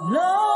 No!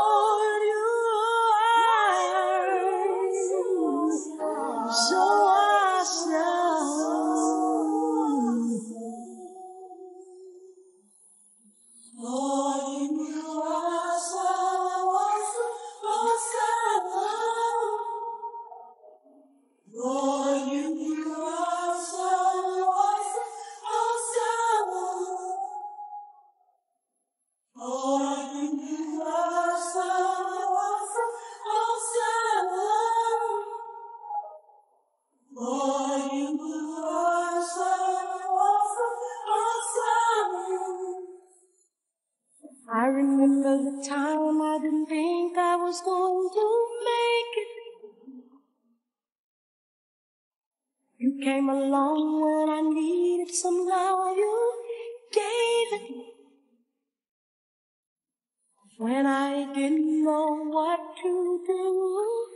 was the time I didn't think I was going to make it. You came along when I needed some love, you gave it. When I didn't know what to do,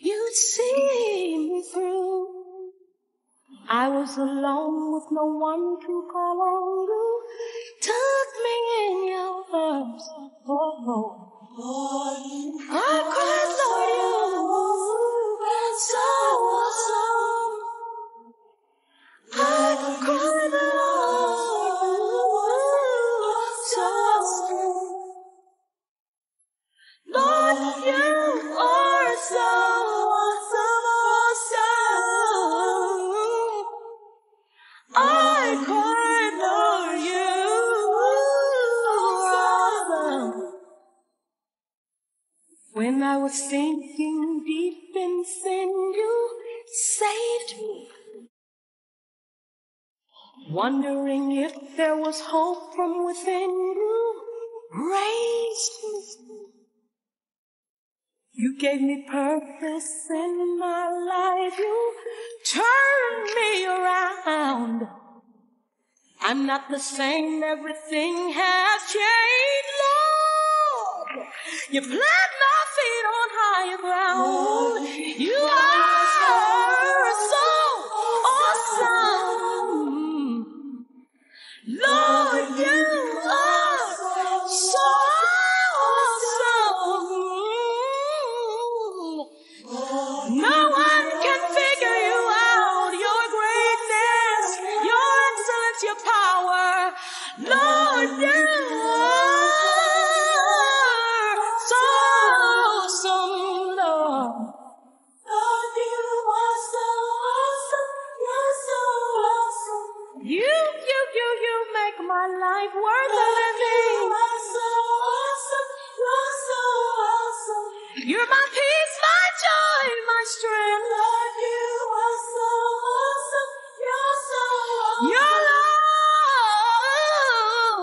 you'd see me through. I was alone with no one to call on you. Took me in your arms. Oh, oh. I cried, When I was sinking deep in sin, you saved me. Wondering if there was hope from within, you raised me. You gave me purpose in my life. You turned me around. I'm not the same. Everything has changed. You plant my feet on higher ground. You are so awesome. Lord, you You're my peace, my joy, my strength. Lord, you are so awesome. You're so awesome. Your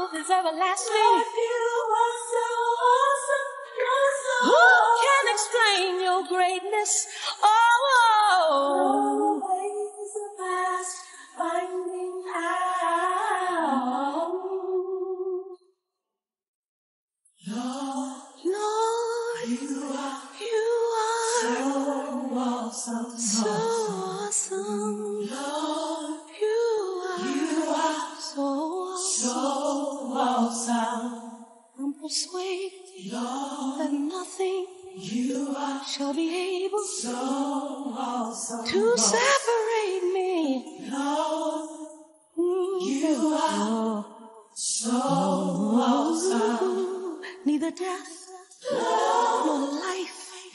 love is everlasting. Lord, you are so awesome. You're so Who can explain your greatness? Oh, oh. oh. So awesome, so awesome. Lord, you are, you are so awesome, so awesome. I'm persuaded that nothing you are shall be able so awesome, to separate me. Lord, you are so awesome. Neither death nor life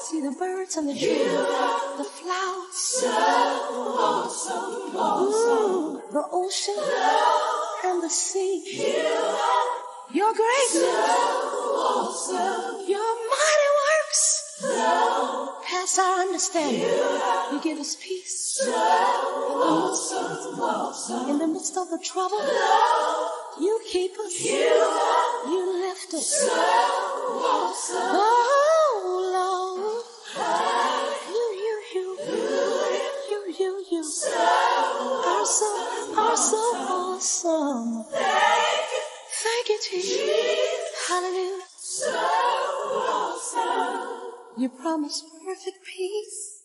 see the birds and the trees, the flowers, Ooh, the ocean and the sea. You are Your greatness, your mighty works, past our understanding. You give us peace in the midst of the trouble. You keep us. You you lift us. Oh, You promised perfect peace.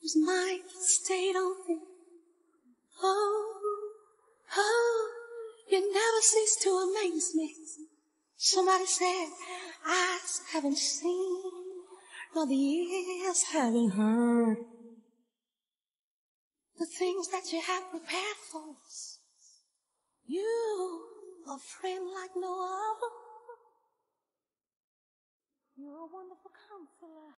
Whose mind stayed on thee. Oh, oh, you never cease to amaze me. Somebody said, eyes haven't seen, nor the ears haven't heard. The things that you have prepared for us. You, a friend like no other. You're a wonderful counselor.